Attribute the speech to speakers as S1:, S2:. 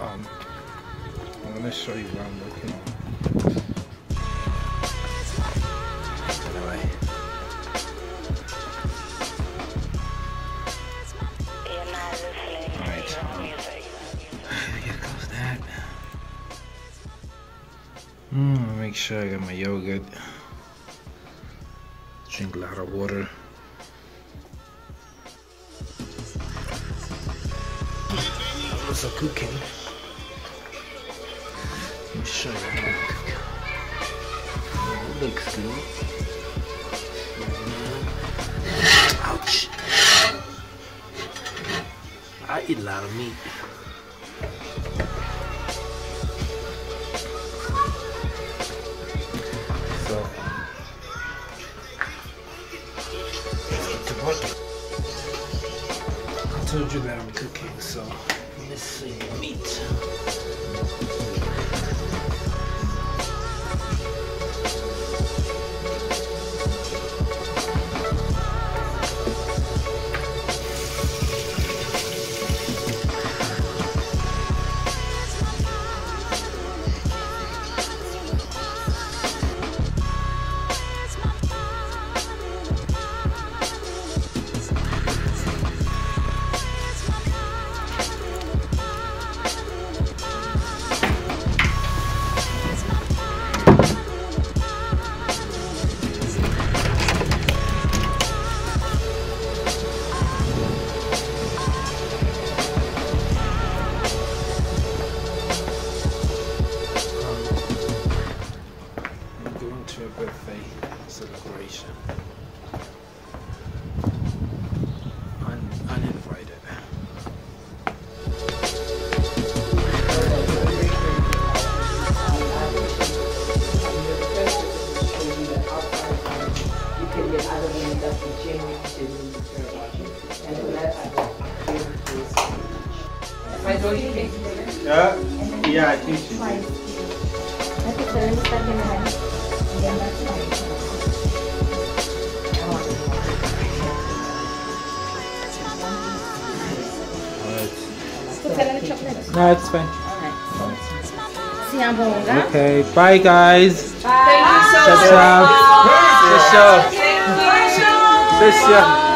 S1: um, I'm gonna show you what I'm working on. Anyway. Alright. Here goes that. Mm, make sure I got my yogurt. Drink a lot of water. Also cooking. Me show you. It looks good. Ouch. I eat a lot of meat. I told you that I'm cooking, so let's see meat.
S2: Up to gym, and for that I will give this. My daughter came today.
S1: Yeah, yeah, I think she
S3: Nanti kalau start dengan dia macam
S1: No, it's fine.
S3: siang bunga.
S1: Okay, bye guys.
S2: Thank you so
S1: Ciao, ciao. Ciao, 谢谢。